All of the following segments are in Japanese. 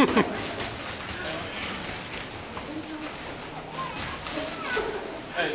Ha ha ha. はい。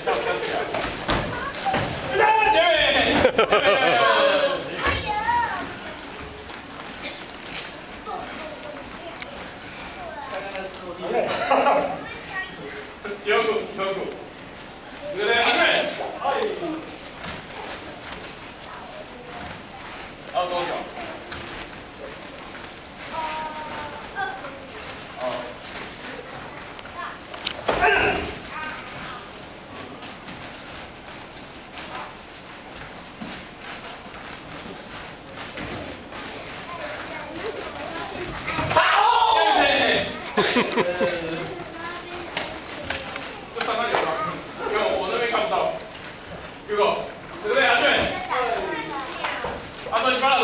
这三块？因为我这边看不到。六个，这边阿俊。阿俊，你放哪组？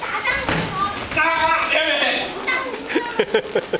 打上。打。哈哈哈哈哈。